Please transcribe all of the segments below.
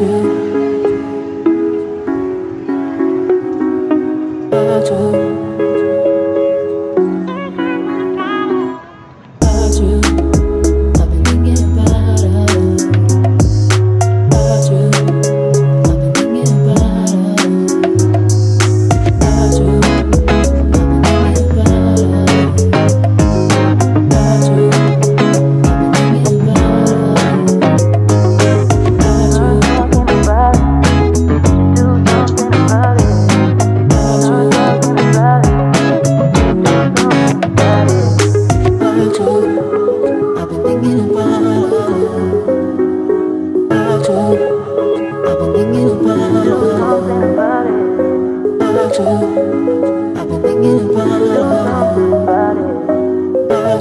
about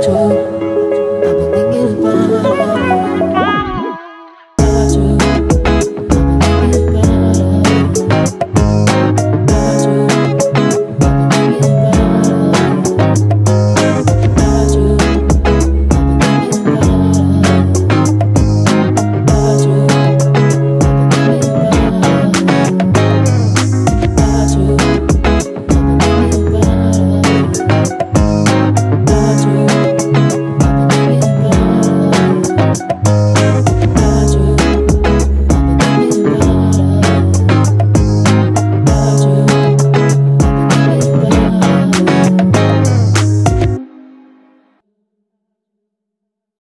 to